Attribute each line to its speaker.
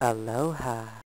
Speaker 1: Aloha.